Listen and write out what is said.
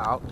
out.